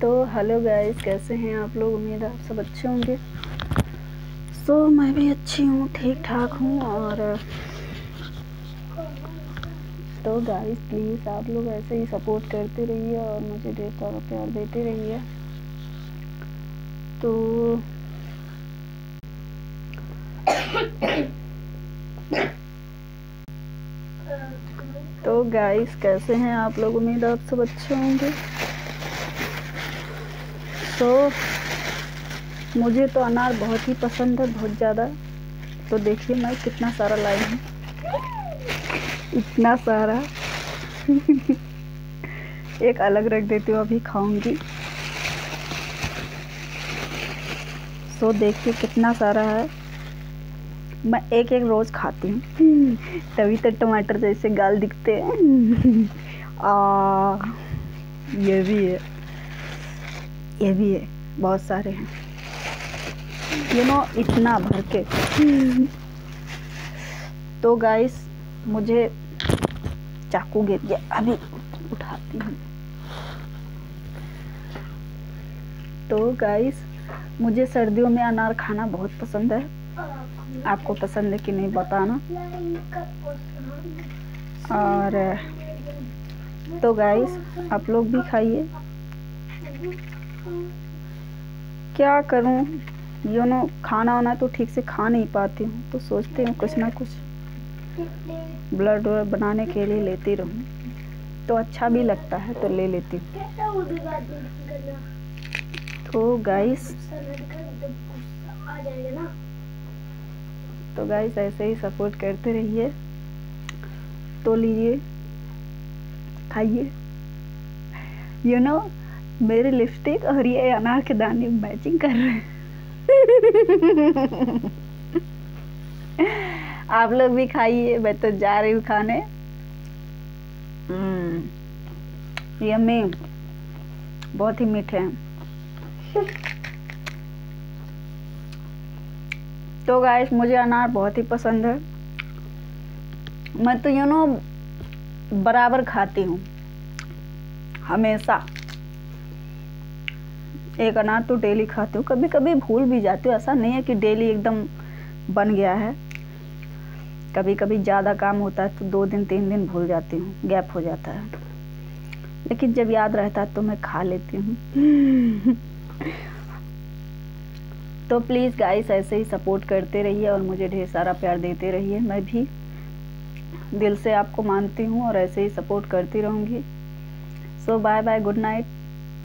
तो hello guys कैसे हैं आप लोग? उम्मीद आप सब अच्छे होंगे। सो so, मैं भी अच्छी हूँ ठीक ठाक हूँ और तो गाइस प्लीज़ आप लोग ऐसे ही सपोर्ट करते रहिए और मुझे ढेर सारा प्यार देते रहिए। तो तो गाइस कैसे हैं आप लोग? उम्मीद आप सब अच्छे होंगे। तो मुझे तो अनार बहुत ही पसंद है, बहुत ज़्यादा। तो देखिए मैं कितना सारा लाई हूँ। इतना सारा। एक अलग रख देती हूँ, अभी खाऊँगी। सो देखिए कितना सारा है। मैं एक एक रोज़ खाती हूँ। तभी तो टमाटर जैसे गाल दिखते हैं। आ, ये भी है। ये भी है, बहुत सारे हैं। यू नो इतना भर के। तो गाइस मुझे चाकू गिर गया। अभी उठाती हूँ। तो गाइस मुझे सर्दियों में अनार खाना बहुत पसंद है। आपको पसंद है कि नहीं बताना? और तो गाइस आप लोग भी खाइए। क्या करूँ? यू नो, खाना वाना तो ठीक से खा नहीं पाती हूँ तो सोचती हूँ कुछ ना कुछ ब्लड बनाने के लिए लेती रहूँ। तो अच्छा भी लगता है तो ले लेती हूँ। तो गाइस तो गाइस ऐसे ही सपोर्ट करते रहिए। तो लीजिए, खाइए। यू नो मेरे लिपस्टिक और ये अनार के दाने मैचिंग कर रहे हैं। आप लोग भी खाइए, मैं तो जा रही हूँ खाने। यम्मी बहुत ही मीठे हैं। तो गाइस मुझे अनार बहुत ही पसंद है। मैं तो यू नो बराबर खाती हूँ। हमेशा। एक अनार तो डेली खाती हूँ। कभी कभी भूल भी जाती हूँ। ऐसा नहीं है कि डेली एकदम बन गया है। कभी कभी ज़्यादा काम होता है तो दो दिन, तीन दिन भूल जाती हूँ। गैप हो जाता है। लेकिन जब याद रहता है तो मैं खा लेती हूँ। तो प्लीज़ गाइस ऐसे ही सपोर्ट करते रहिए और मुझे ढेर सारा प्यार देते रहिए। मैं भी दिल से आपको मानती हूँ और ऐसे ही सपोर्ट करती रहूँगी। So bye bye good night